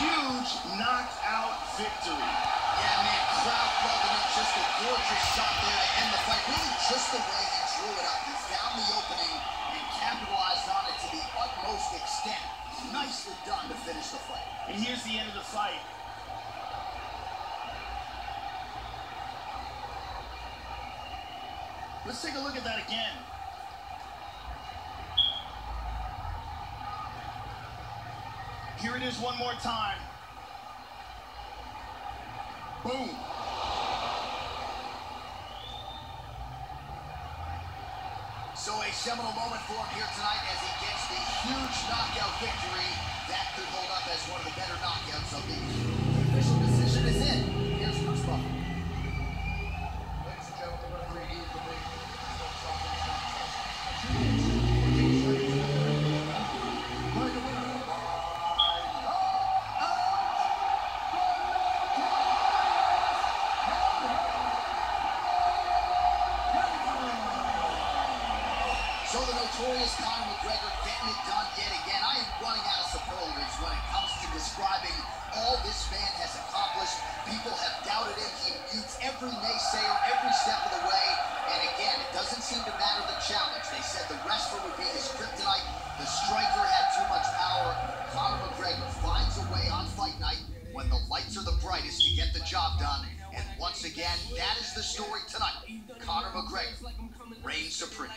huge knockout victory. Yeah, man, crowd loving it. Just a gorgeous shot there to end the fight. Really just the way he drew it up. He found the opening and capitalized on it to the utmost extent. Nicely done to finish the fight. And here's the end of the fight. Let's take a look at that again. Here it is one more time. Boom. So a seminal moment for him here tonight as he gets the huge knockout victory. That could hold up as one of the better knockouts of the So the notorious Conor McGregor getting it done yet again. I am running out of superlatives when it comes to describing all this man has accomplished. People have doubted him. He mutes every naysayer every step of the way. And again, it doesn't seem to matter the challenge. They said the wrestler would be his kryptonite. The striker had too much power. Conor McGregor finds a way on fight night when the lights are the brightest to get the job done. And once again, that is the story tonight. Conor McGregor reigns supreme.